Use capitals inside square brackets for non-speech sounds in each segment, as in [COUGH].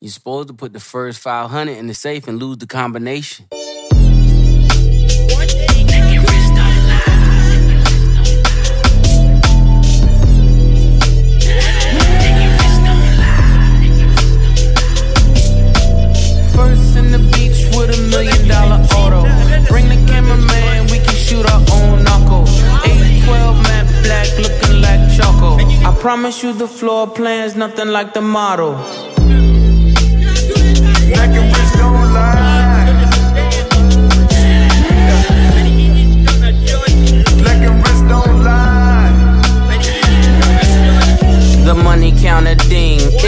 You're supposed to put the first 500 in the safe and lose the combination. First in the beach with a million dollar auto. Bring the cameraman, we can shoot our own Narco. 812 matte black looking like Choco. I promise you the floor plan's nothing like the model.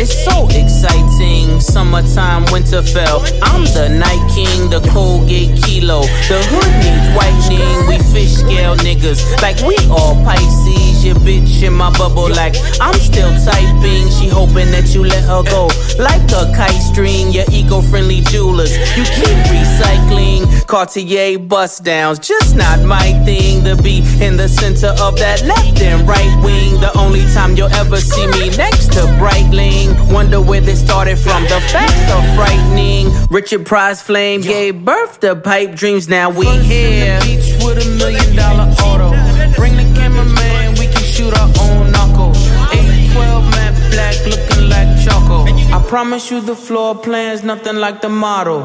It's so exciting. Summertime, Winterfell. I'm the night king, the Colgate kilo. The hood needs whitening. We fish scale niggas, like we all Pisces. Your bitch in my bubble, like I'm still typing. Hoping that you let her go, like a kite string. Your eco-friendly jewelers, you keep recycling. Cartier bust downs, just not my thing. To be in the center of that left and right wing. The only time you'll ever see me next to Breitling. Wonder where this started from. The facts are frightening. Richard Pryor's Flame gave birth to pipe dreams. Now we here. beach with a million dollar promise you the floor plan's nothing like the model.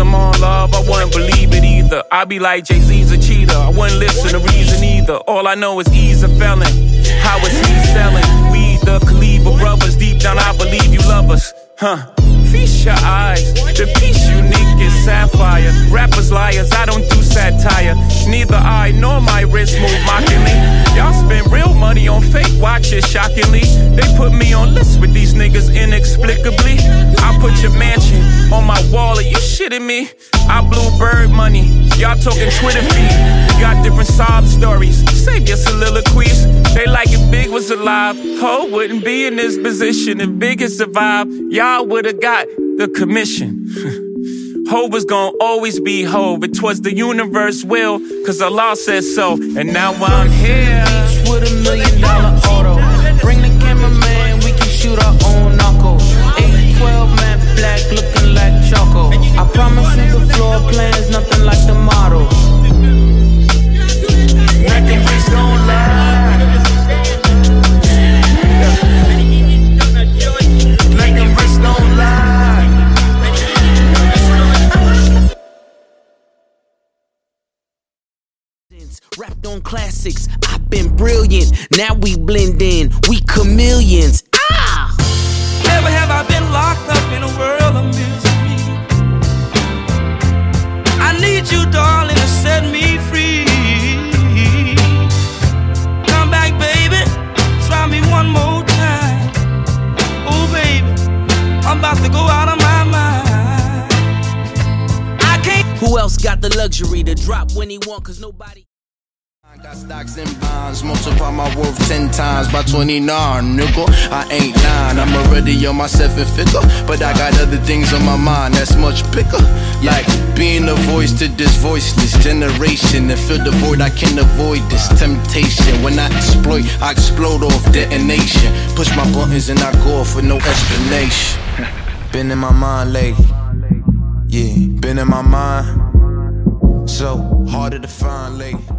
I'm on love, I wouldn't believe it either. I'd be like Jay Z's a cheater, I wouldn't listen to reason either. All I know is he's a felon. How is he selling? We the Kaliba brothers, deep down I believe you love us, huh? Feast your eyes, the piece unique is sapphire. Rappers liars, I don't do satire. Neither I nor my wrist move mockingly. Fake watches, shockingly. They put me on lists with these niggas inexplicably. I put your mansion on my wall, are you shitting me? I blew bird money, y'all talking Twitter feed. We got different sob stories, save your soliloquies. They like if Big was alive, Hove wouldn't be in this position. If Big had survived, y'all would've got the commission. [LAUGHS] Hove was gonna always be Hove. It was the universe will, cause Allah said so. And now I'm here. Rapped on classics, I've been brilliant. Now we blend in, we chameleons. Ah! Never have I been locked up in a world of misery. I need you, darling, to set me free. Come back, baby. Try me one more time. Oh, baby, I'm about to go out of my mind. I can't. Who else got the luxury to drop when he want? Cause nobody. I got stocks and bonds, multiply my worth 10 times by 29, nigga. I ain't nine, I'm already on my seven figure. But I got other things on my mind that's much bigger. Like being a voice to this voiceless generation. And fill the void, I can't avoid this temptation. When I exploit, I explode off detonation. Push my buttons and I go off with no explanation. [LAUGHS] Been in my mind lately. Yeah, been in my mind. So harder to find lately.